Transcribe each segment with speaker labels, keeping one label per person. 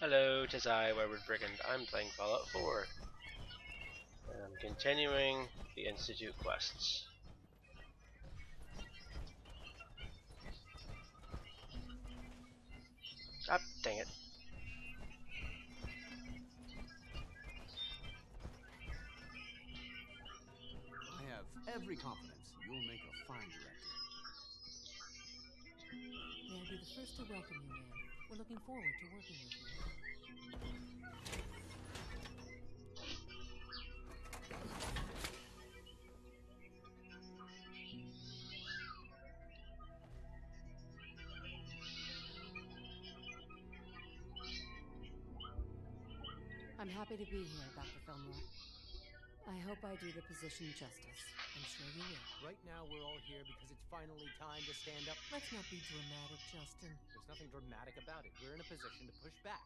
Speaker 1: Hello, tis I, Wayward Brigand. I'm playing Fallout 4. And I'm continuing the Institute quests. Ah, dang it.
Speaker 2: I have every confidence you'll make a fine director.
Speaker 3: May I be the first to welcome you, ma'am. We're looking forward to working with you. I'm happy to be here, Dr. Filmore. I hope I do the position justice. I'm sure you will.
Speaker 2: Right now, we're all here because it's finally time to stand up.
Speaker 3: Let's not be dramatic, Justin.
Speaker 2: There's nothing dramatic about it. We're in a position to push back,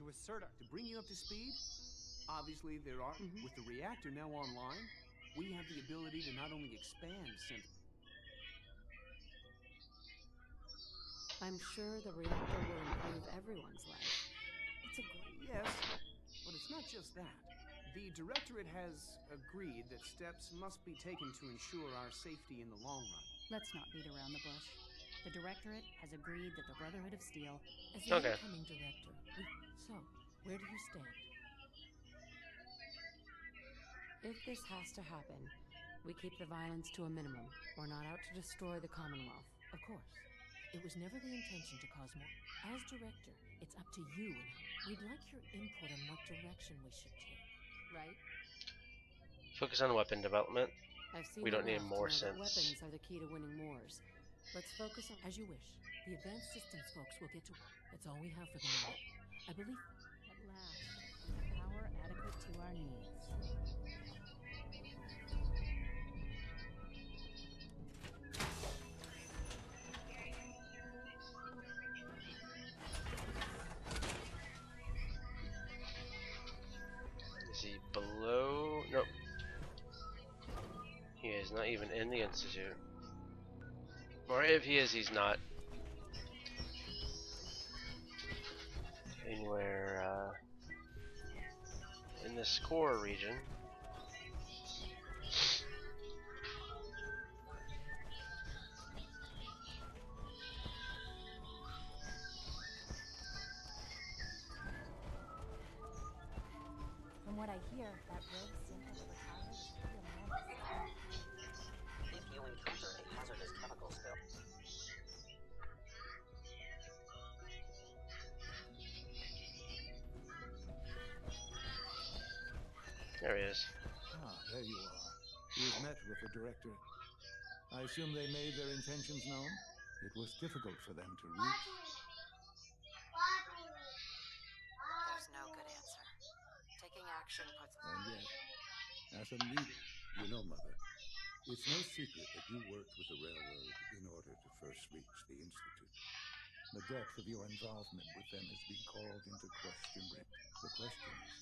Speaker 2: to assert our, to bring you up to speed. Obviously, there are
Speaker 3: Mhm.
Speaker 2: with the reactor now online. We have the ability to not only expand Cent-
Speaker 3: I'm sure the reactor will improve everyone's life. It's a great.
Speaker 2: Yes, but it's not just that. The Directorate has agreed that steps must be taken to ensure our safety in the long run.
Speaker 4: Let's not beat around the bush. The Directorate has agreed that the Brotherhood of Steel.
Speaker 3: is the
Speaker 1: Okay.
Speaker 3: incoming director, so where do you stand? If this has to happen, we keep the violence to a minimum. We're not out to destroy the Commonwealth, of course. It was never the intention to cause more. As director, it's up to you, and we'd like your input on what direction we should take. Right?
Speaker 1: Focus on weapon development.
Speaker 3: I've seen
Speaker 1: We don't need more sense.
Speaker 3: Weapons are the key to winning wars. Let's focus on as you wish. The advanced systems folks will get to. work. That's all we have for the moment. I believe.
Speaker 4: At last, power adequate to our needs.
Speaker 1: Is he below? Nope. He is not even in the Institute. Or if he is, he's not anywhere uh, in this core region.
Speaker 4: From what I hear, that rogue synth of the tower is pretty immense.
Speaker 5: If you encounter a hazardous chemical spill,
Speaker 1: There he is.
Speaker 6: Ah, there you are. You've met with the director. I assume they made their intentions known? It was difficult for them to reach. Yet, as a leader, you know, Mother, it's no secret that you worked with the railroad in order to first reach the Institute. The depth of your involvement with them has been called into question. The question is,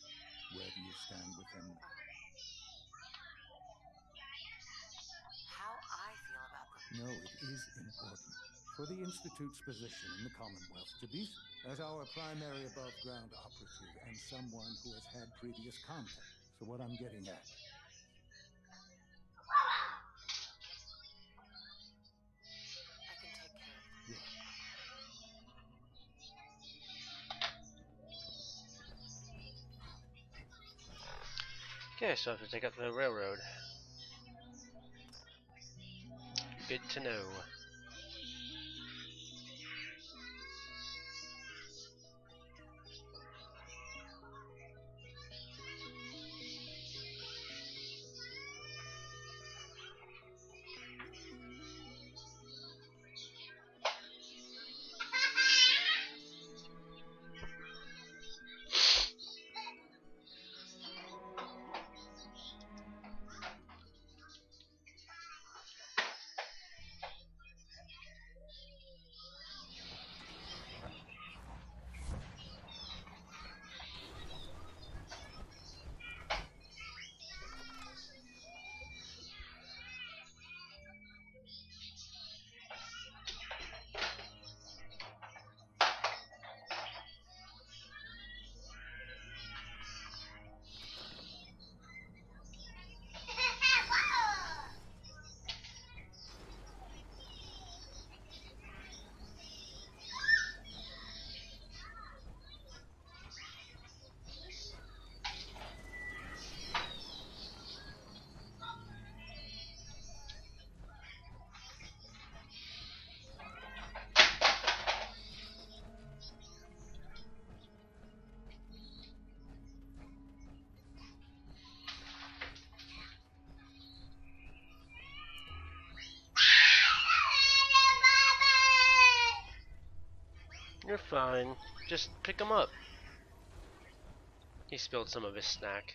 Speaker 6: where do you stand with them now?
Speaker 5: how I feel about them.
Speaker 6: No, it is important for the Institute's position in the Commonwealth to be as our primary above ground operative and someone who has had previous contact. So, what I'm getting at
Speaker 1: Okay, so I have to take out the railroad. Good to know. Fine. Just pick him up. He spilled some of his snack.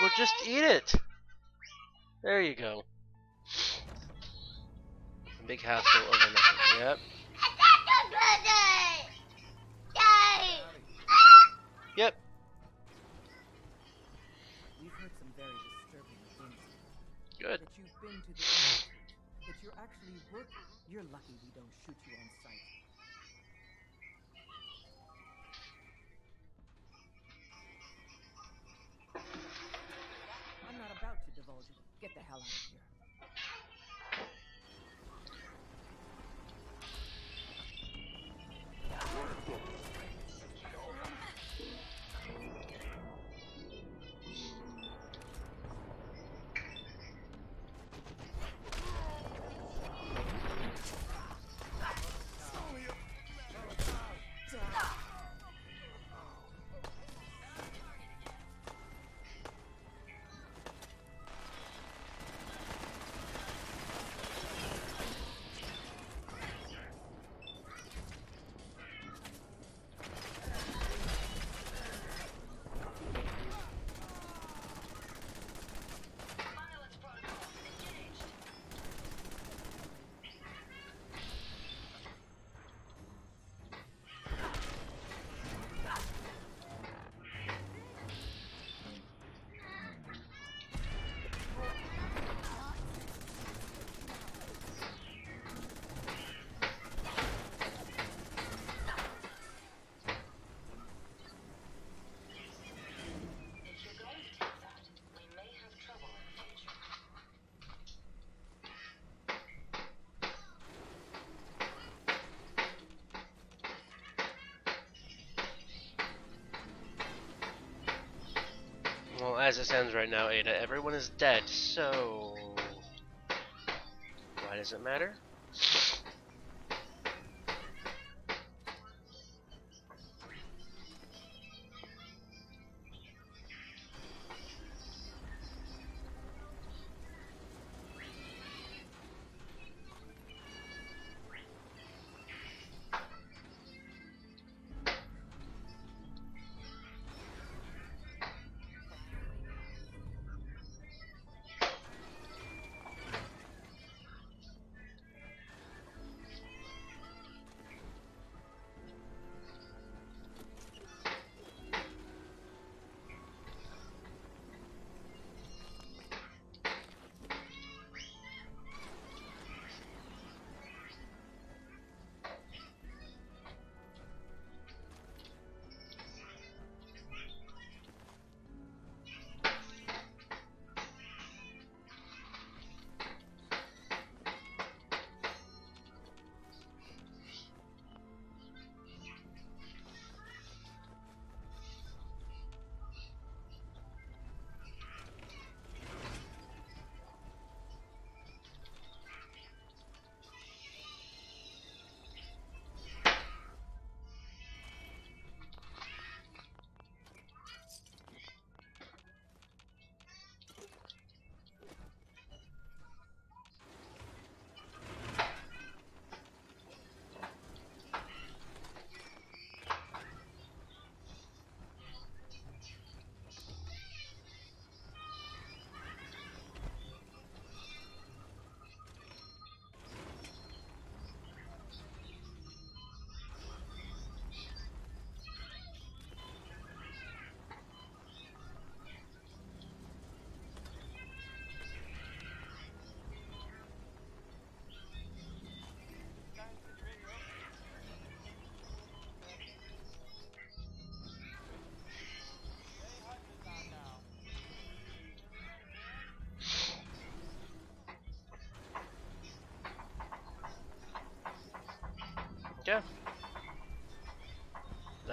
Speaker 1: Well, just eat it. There you go. Big hassle over nothing. Yep. Yep.
Speaker 7: Heard some very disturbing things.
Speaker 1: Good.
Speaker 7: That you've been to the. That you're actually working. You're lucky we don't shoot you on sight. I'm not about to divulge it. Get the hell out of here.
Speaker 1: As it stands right now, Ada, everyone is dead, so... Why does it matter?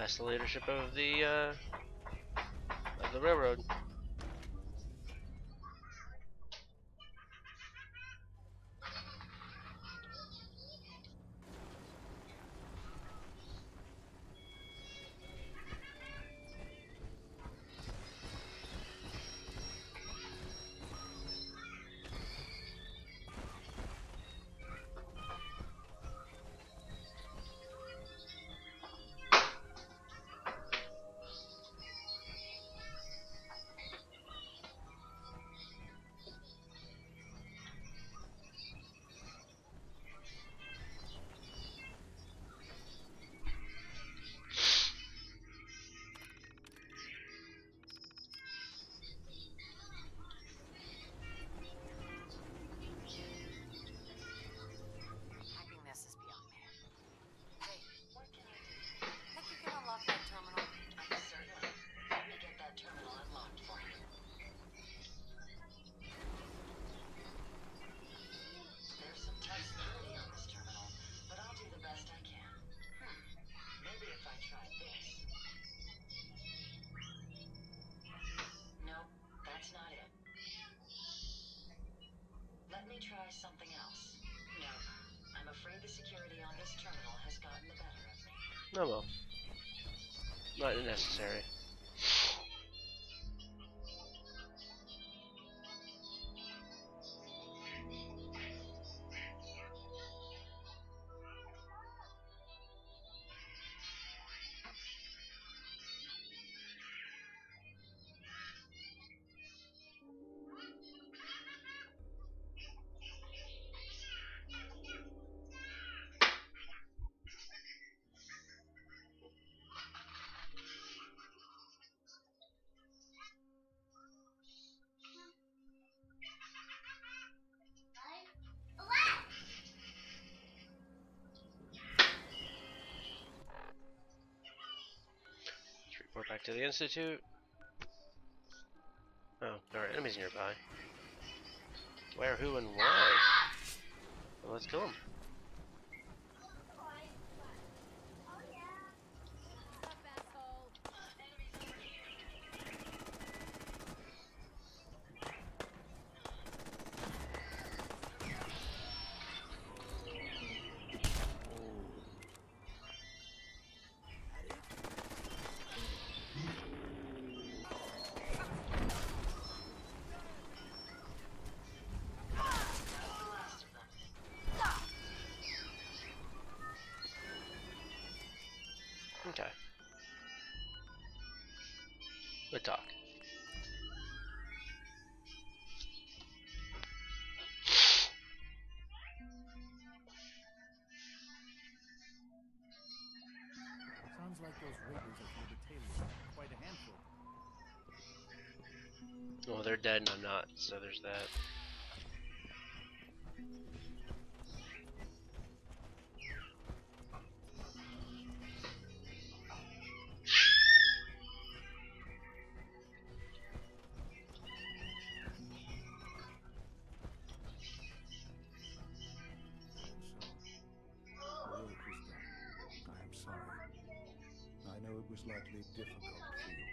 Speaker 1: That's the leadership of the uh, of the railroad.
Speaker 8: Something else. No, I'm afraid the security on this terminal has gotten the better of me.
Speaker 1: Oh well. Not necessary. Back to the Institute. Oh, there are enemies nearby. Where, who, and why? Well, let's kill them. Talk.
Speaker 2: Sounds like those raiders of the Taylor are quite a handful.
Speaker 1: Well, they're dead and I'm not, so there's that.
Speaker 6: It was likely difficult for you.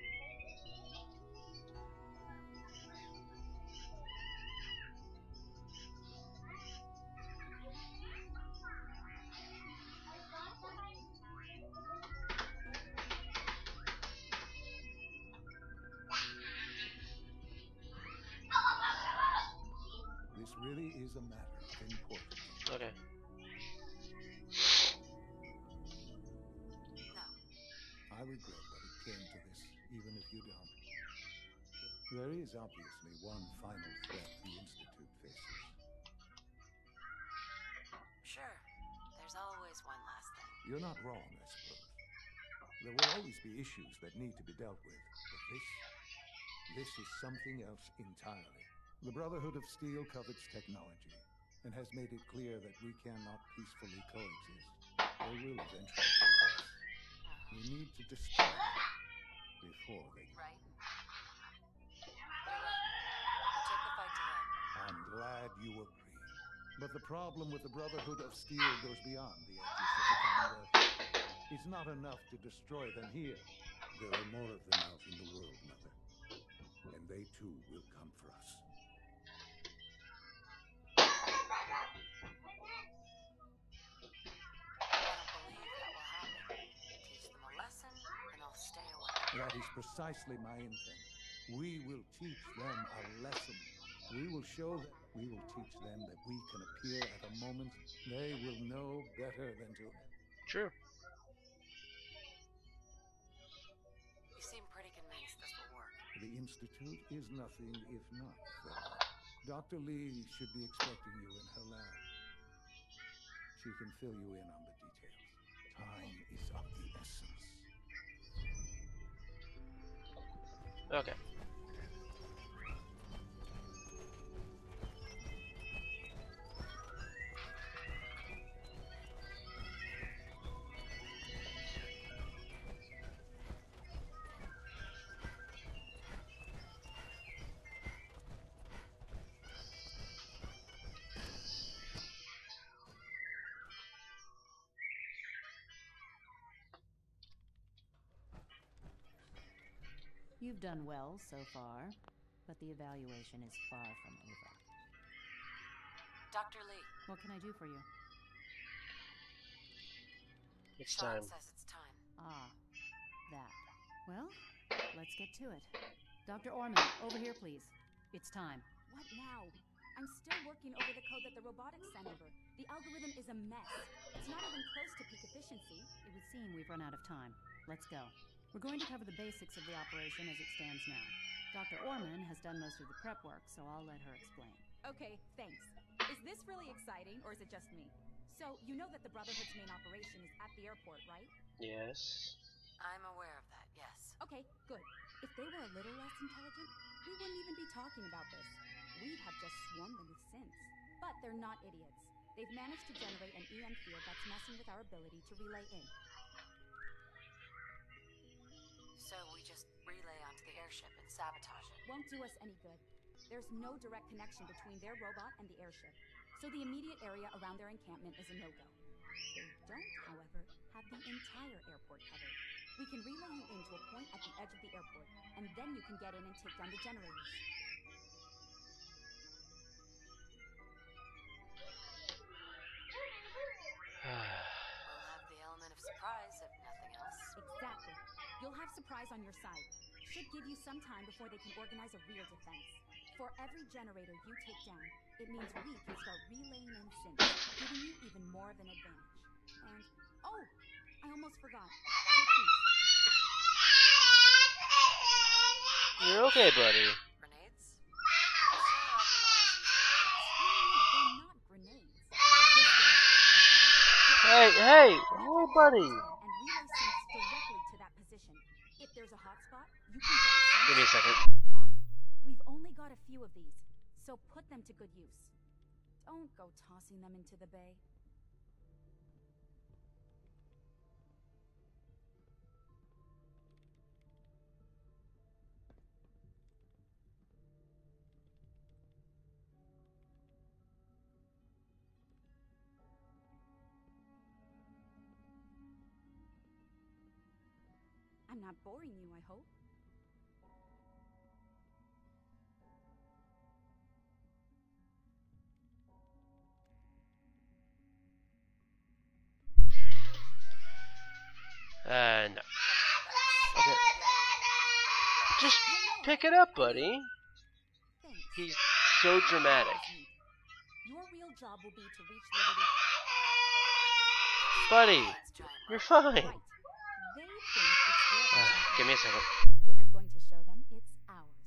Speaker 6: This really is a matter of importance.
Speaker 1: Okay.
Speaker 6: Regret that it came to this, even if you don't. There is obviously one final threat the Institute faces.
Speaker 5: Sure. There's always one last thing.
Speaker 6: You're not wrong, I suppose. There will always be issues that need to be dealt with, but this. this is something else entirely. The Brotherhood of Steel covets technology and has made it clear that we cannot peacefully coexist. They will eventually. We need to destroy them before they
Speaker 5: Right? Well. We'll take the fight to them.
Speaker 6: I'm glad you agree. But the problem with the Brotherhood of Steel goes beyond the edges of the Commonwealth. It's not enough to destroy them here. There are more of them out in the world, Mother. And they too will come for us.
Speaker 5: That
Speaker 6: is precisely my intent. We will teach them a lesson. We will show them. We will teach them that we can appear at a moment they will know better than to.
Speaker 1: True.
Speaker 5: You seem pretty convinced this will work.
Speaker 6: The Institute is nothing if not thorough. Dr. Li should be expecting you in her lab. She can fill you in on the details. Time is of the essence.
Speaker 1: Okay.
Speaker 9: You've done well so far, but the evaluation is far from over.
Speaker 5: Dr. Li,
Speaker 9: What can I do for you?
Speaker 1: It's
Speaker 5: Sean
Speaker 1: time.
Speaker 5: says it's time.
Speaker 9: Ah, that. Well, let's get to it. Dr. Orman, over here, please. It's time.
Speaker 4: What now? I'm still working over the code that the robotics sent over. The algorithm is a mess. It's not even close to peak efficiency.
Speaker 9: It would seem we've run out of time. Let's go. We're going to cover the basics of the operation as it stands now. Dr. Orman has done most of the prep work, so I'll let her explain.
Speaker 4: Okay, thanks. Is this really exciting, or is it just me? So, you know that the Brotherhood's main operation is at the airport, right?
Speaker 1: Yes.
Speaker 5: I'm aware of that, yes.
Speaker 4: Okay, good. If they were a little less intelligent, we wouldn't even be talking about this. We'd have just swarmed them with synths. But they're not idiots. They've managed to generate an EM field that's messing with our ability to relay in.
Speaker 5: Sabotage it.
Speaker 4: Won't do us any good. There's no direct connection between their robot and the airship, so the immediate area around their encampment is a no-go. They don't, however, have the entire airport covered. We can relay you in to a point at the edge of the airport, and then you can get in and take down the generators.
Speaker 5: We'll have the element of surprise, if nothing else.
Speaker 4: Exactly. You'll have surprise on your side. Should give you some time before they can organize a real defense. For every generator you take down, it means we can start relaying in synths, giving you even more of an advantage. And, oh, I almost forgot.
Speaker 1: You're okay, buddy.
Speaker 5: Grenades? Sure, I can always use
Speaker 4: No, no, they're
Speaker 5: grenades.
Speaker 4: not grenades. This way.
Speaker 1: Hey, hey, hey, buddy.
Speaker 4: And relay synths directly to that position. If there's a hotspot, you can drop
Speaker 1: Give me a second.
Speaker 4: We've only got a few of these, so put them to good use. Don't go tossing them into the bay. I'm not boring you, I hope.
Speaker 1: Pick it up, buddy. He's so dramatic.
Speaker 4: Your real job will be to reach Liberty.
Speaker 1: Buddy, you're fine.
Speaker 4: Right. They think it's their
Speaker 1: Uh, give me a second.
Speaker 4: We're going to show them it's ours.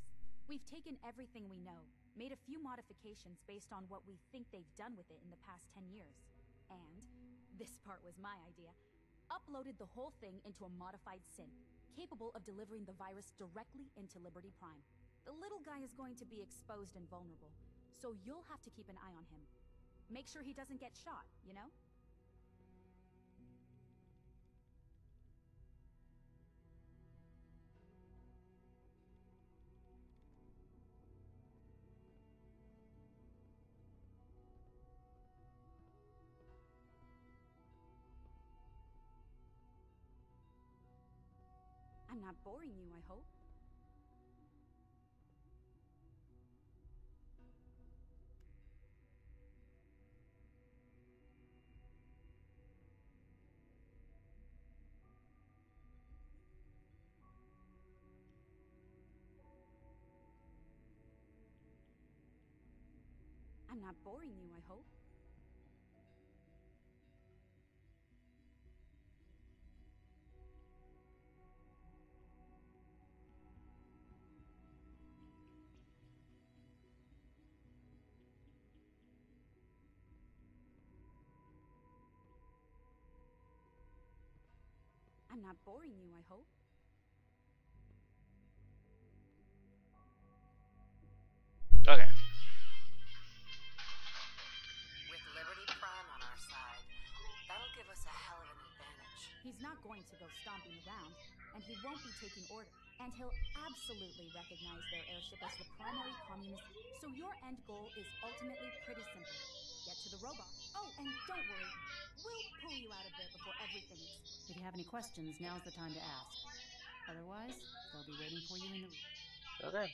Speaker 4: We've taken everything we know, made a few modifications based on what we think they've done with it in the past 10 years. And, this part was my idea, uploaded the whole thing into a modified synth, capable of delivering the virus directly into Liberty Prime. The little guy is going to be exposed and vulnerable, so you'll have to keep an eye on him. Make sure he doesn't get shot, you know? Not boring you, I hope. I'm not boring you, I hope. I'm not boring you, I hope.
Speaker 1: Okay.
Speaker 5: With Liberty Prime on our side, that'll give us a hell of an advantage.
Speaker 4: He's not going to go stomping around, and he won't be taking orders. And he'll absolutely recognize their airship as the primary communist. So your end goal is ultimately pretty simple. Get to the robot. Oh, and don't worry. We'll pull you out of there before everything is.
Speaker 9: If you have any questions, now's the time to ask. Otherwise, they'll be waiting for you in the. Room.
Speaker 1: Okay.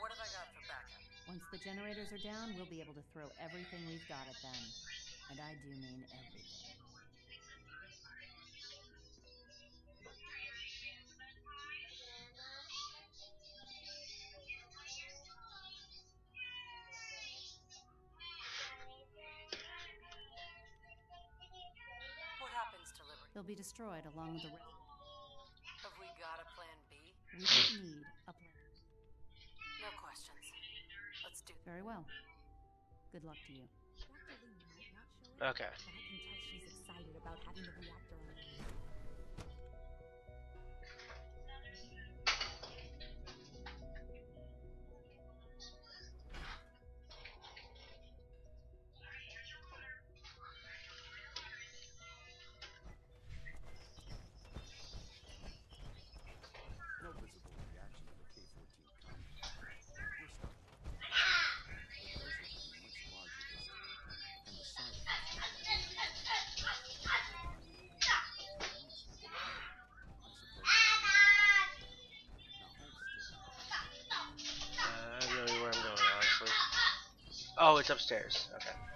Speaker 5: What have I got for backup?
Speaker 9: Once the generators are down, we'll be able to throw everything we've got at them. And I do mean everything. They'll be destroyed along with the rest.
Speaker 5: Have we got a plan B?
Speaker 9: We don't need a plan.
Speaker 5: No questions. Let's do
Speaker 9: Very well. Good luck to you.
Speaker 2: Dr. Li might not show it,
Speaker 1: Okay.
Speaker 2: I can tell she's excited about having the reactor on.
Speaker 1: Upstairs. Okay.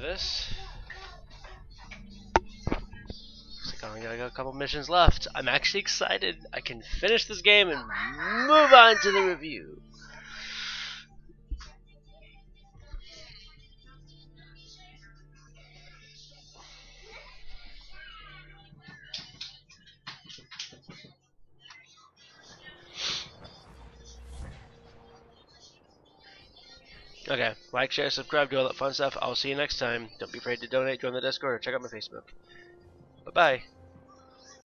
Speaker 1: This? Looks like oh, I only got a couple missions left. I'm actually excited. I can finish this game and move on to the review. Like, share, subscribe, do all that fun stuff. I'll see you next time. Don't be afraid to donate, join the Discord, or check out my Facebook. Bye bye.